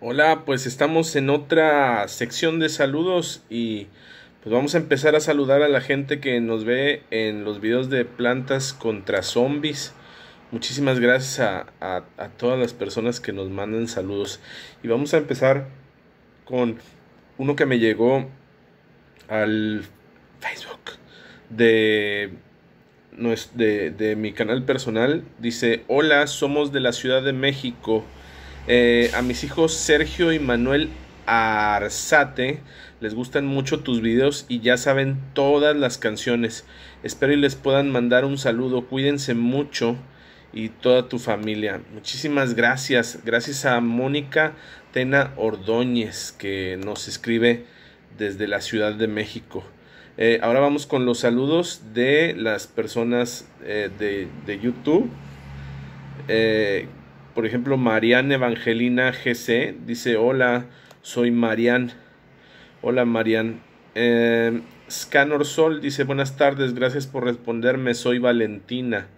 Hola, pues estamos en otra sección de saludos y pues vamos a empezar a saludar a la gente que nos ve en los videos de plantas contra zombies. Muchísimas gracias a, a, todas las personas que nos mandan saludos. Y vamos a empezar con uno que me llegó al Facebook de, de, de mi canal personal. Dice, hola, somos de la Ciudad de México. Eh, a mis hijos Sergio y Manuel Arzate les gustan mucho tus videos y ya saben todas las canciones. Espero y les puedan mandar un saludo. Cuídense mucho y toda tu familia. Muchísimas gracias. Gracias a Mónica Tena Ordóñez que nos escribe desde la Ciudad de México. Eh, ahora vamos con los saludos de las personas eh, de, de, YouTube por ejemplo, Marianne Evangelina GC dice, hola, soy Marian. Hola, Marian. Eh, Scanor Sol dice, buenas tardes, gracias por responderme, soy Valentina.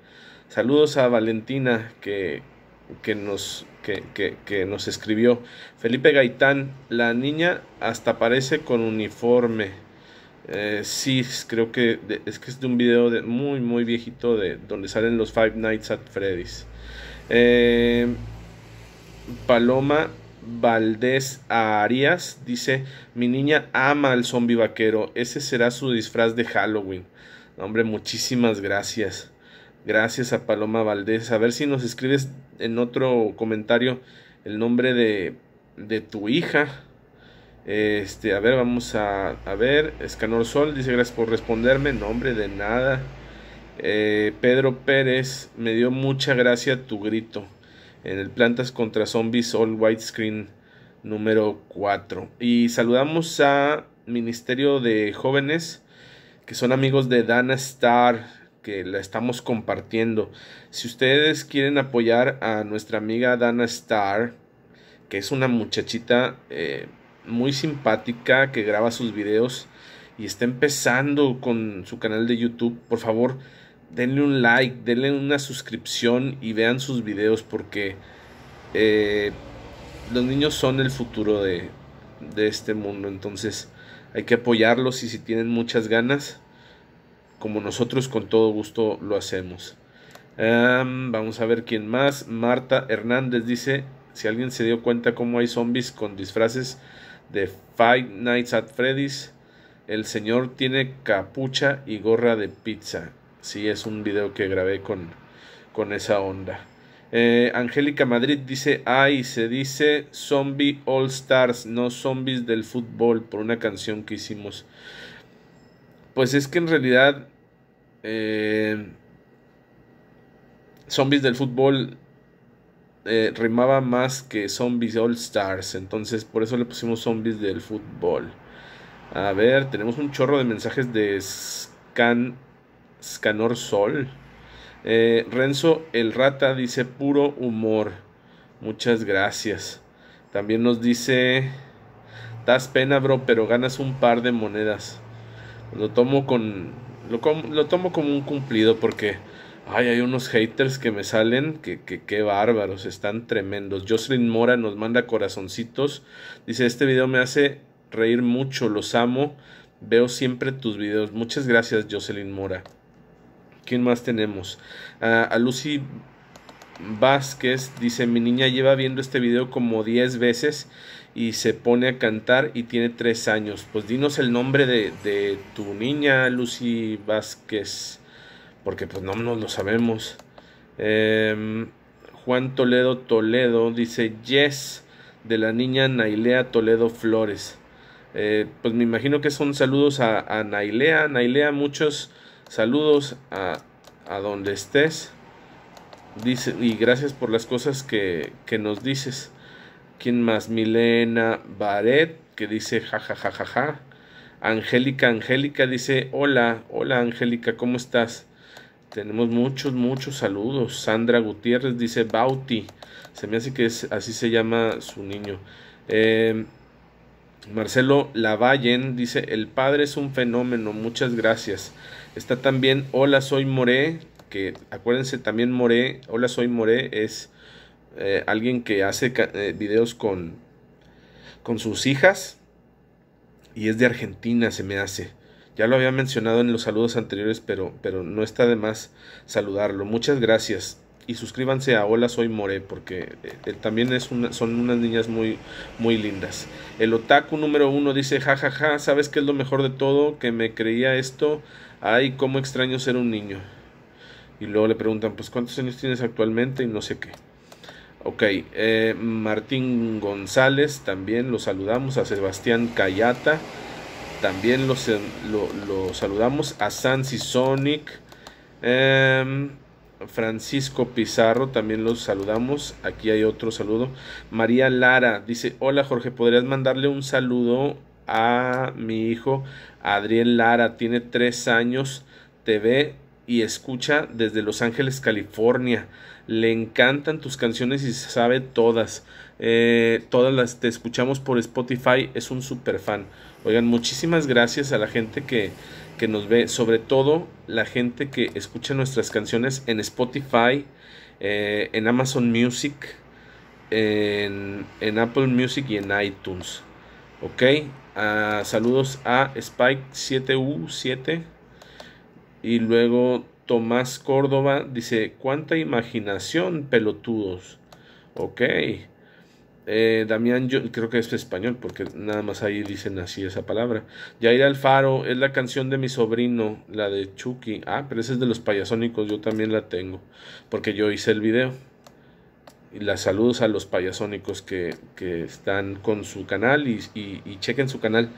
Saludos a Valentina que, que, nos, que, que, nos escribió. Felipe Gaitán, la niña hasta parece con uniforme. Eh, sí, creo que es que es de un video de, muy, muy viejito de donde salen los Five Nights at Freddy's. Eh, Paloma Valdés Arias dice: Mi niña ama al zombie vaquero. Ese será su disfraz de Halloween. Hombre, muchísimas gracias. Gracias a Paloma Valdés. A ver si nos escribes en otro comentario el nombre de, de tu hija. Este, a ver, vamos a, a ver. Escanor Sol dice: Gracias por responderme. Nombre de nada. Eh, Pedro Pérez, me dio mucha gracia tu grito en el Plantas contra Zombies All White Screen número 4. Y saludamos a Ministerio de Jóvenes, que son amigos de Dana Star, que la estamos compartiendo. Si ustedes quieren apoyar a nuestra amiga Dana Star, que es una muchachita eh, muy simpática que graba sus videos y está empezando con su canal de YouTube, por favor, denle un like, denle una suscripción y vean sus videos porque eh, los niños son el futuro de, de, este mundo. Entonces hay que apoyarlos y si tienen muchas ganas, como nosotros con todo gusto lo hacemos. vamos a ver quién más. Marta Hernández dice, si alguien se dio cuenta cómo hay zombies con disfraces de Five Nights at Freddy's, el señor tiene capucha y gorra de pizza. Sí, es un video que grabé con, con esa onda. Eh, Angélica Madrid dice, ay, se dice Zombie All Stars, no zombies del fútbol, por una canción que hicimos. Pues es que en realidad eh, zombies del fútbol eh, rimaba más que zombies all stars entonces por eso le pusimos zombies del fútbol a ver tenemos un chorro de mensajes de scan Scanor Sol. Eh, Renzo El Rata dice puro humor. Muchas gracias. También nos dice, das pena bro, pero ganas un par de monedas. Lo tomo con, lo, lo tomo como un cumplido porque ay, hay unos haters que me salen que, que, que bárbaros, están tremendos. Jocelyn Mora nos manda corazoncitos. Dice, este video me hace reír mucho, los amo. Veo siempre tus videos. Muchas gracias, Jocelyn Mora. ¿Quién más tenemos? a Lucy Vázquez dice, mi niña lleva viendo este video como 10 veces y se pone a cantar y tiene 3 años. Pues dinos el nombre de, tu niña, Lucy Vázquez, porque pues no nos lo sabemos. Em, Juan Toledo Toledo dice, yes, de la niña Nailea Toledo Flores. Eh, pues me imagino que son saludos a, a Nailea. Nailea, muchos Saludos a, a donde estés. Dice, y gracias por las cosas que, que nos dices. ¿Quién más? Milena Baret, que dice jajajajaja. Ja, ja, Angélica, Angélica dice, hola, hola Angélica, ¿cómo estás? Tenemos muchos, muchos saludos. Sandra Gutiérrez dice, Bauti. Se me hace que así se llama su niño. Eh, Marcelo Lavallen dice, el padre es un fenómeno, muchas gracias. Está también Hola Soy Moré, que acuérdense también Moré, Hola Soy Moré es eh, alguien que hace eh, videos con, con sus hijas y es de Argentina, se me hace. Ya lo había mencionado en los saludos anteriores, pero, pero no está de más saludarlo. Muchas gracias. Y suscríbanse a Hola Soy More, porque eh, también es una, son unas niñas muy, muy lindas. El otaku número uno dice, jajaja, ja, ja, ¿sabes qué es lo mejor de todo? Que me creía esto. Ay, cómo extraño ser un niño. Y luego le preguntan, pues, ¿cuántos años tienes actualmente? Y no sé qué. Ok, eh, Martín González, también lo saludamos. A Sebastián Cayata, también lo, lo saludamos. A Sansi Sonic. Em, Francisco Pizarro, también los saludamos. Aquí hay otro saludo. María Lara dice, hola Jorge, ¿podrías mandarle un saludo a mi hijo Adriel Lara? Tiene tres años, te ve y escucha desde Los Ángeles, California. Le encantan tus canciones y sabe todas. Eh, todas las te escuchamos por Spotify. Es un super fan. Oigan, muchísimas gracias a la gente que, que nos ve. Sobre todo la gente que escucha nuestras canciones en Spotify, eh, en Amazon Music, en, Apple Music y en iTunes. Ok. Uh, saludos a Spike7U7. Y luego Tomás Córdoba dice, ¿cuánta imaginación, pelotudos? Ok. Eh, Damián, yo creo que es español, porque nada más ahí dicen así esa palabra. Yair Alfaro, es la canción de mi sobrino, la de Chucky. Ah, pero esa es de los payasónicos, yo también la tengo, porque yo hice el video. Y las saludos a los payasónicos que, que están con su canal y, y, y chequen su canal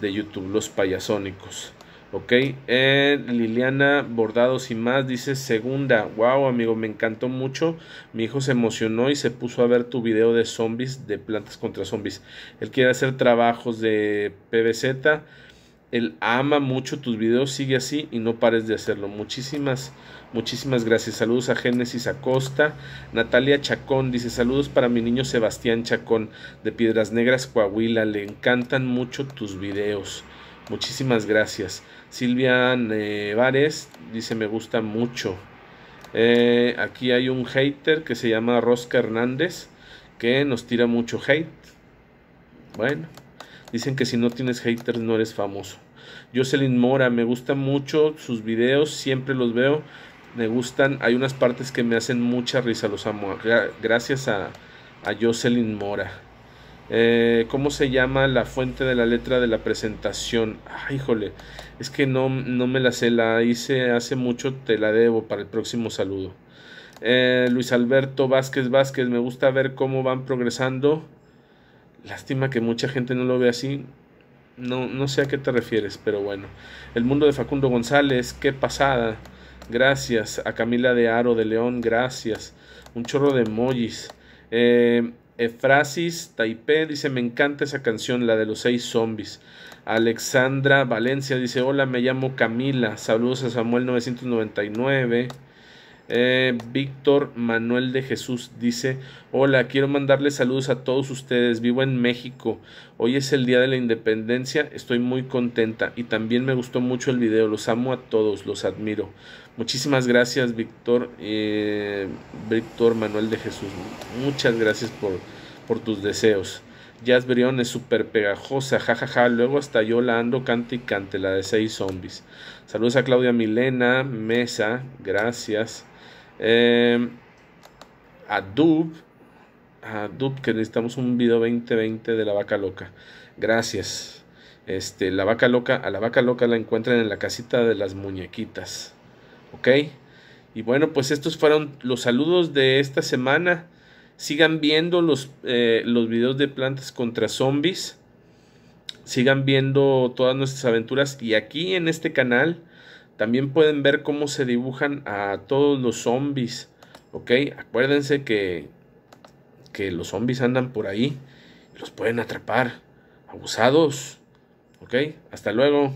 de YouTube, los payasónicos. Ok, eh, Liliana Bordados y más dice segunda. Wow, amigo, me encantó mucho. Mi hijo se emocionó y se puso a ver tu video de zombies, de plantas contra zombies. Él quiere hacer trabajos de PVZ. Él ama mucho tus videos, sigue así y no pares de hacerlo. Muchísimas, muchísimas gracias. Saludos a Génesis Acosta. Natalia Chacón dice saludos para mi niño Sebastián Chacón de Piedras Negras, Coahuila. Le encantan mucho tus videos. Muchísimas gracias. Silvia Nevares dice me gusta mucho. Eh, aquí hay un hater que se llama Rosca Hernández que nos tira mucho hate. Bueno, dicen que si no tienes haters no eres famoso. Jocelyn Mora, me gustan mucho sus videos, siempre los veo. Me gustan, hay unas partes que me hacen mucha risa, los amo. Gracias a, a Jocelyn Mora. Eh, ¿Cómo se llama la fuente de la letra de la presentación? Ay, híjole, es que no, no me la sé, la hice hace mucho, te la debo para el próximo saludo. Eh, Luis Alberto Vázquez Vázquez, me gusta ver cómo van progresando. Lástima que mucha gente no lo ve así. No, no sé a qué te refieres, pero bueno. El mundo de Facundo González, qué pasada. Gracias. A Camila de Aro de León, gracias. Un chorro de emojis. Eh, Efrasis Taipei dice, me encanta esa canción, la de los seis zombies. Alexandra Valencia dice, hola, me llamo Camila, saludos a Samuel 999. Eh, Víctor Manuel de Jesús dice, hola, quiero mandarle saludos a todos ustedes, vivo en México, hoy es el Día de la Independencia, estoy muy contenta y también me gustó mucho el video, los amo a todos, los admiro. Muchísimas gracias, Víctor, eh, Víctor Manuel de Jesús, muchas gracias por, tus deseos. Jazz Brion es súper pegajosa, jajaja. Luego hasta yo la ando cante y cante, la de seis zombies. Saludos a Claudia Milena, Mesa, gracias. Eh, a Dub, a Dub, que necesitamos un video 2020 de la vaca loca. Gracias. Este, la vaca loca, a la vaca loca la encuentran en la casita de las muñequitas. ¿Ok? Y bueno, pues estos fueron los saludos de esta semana. Sigan viendo los, eh, los videos de plantas contra zombies. Sigan viendo todas nuestras aventuras. Y aquí en este canal también pueden ver cómo se dibujan a todos los zombies. ¿Ok? Acuérdense que, que los zombies andan por ahí. Los pueden atrapar. Abusados. ¿Ok? Hasta luego.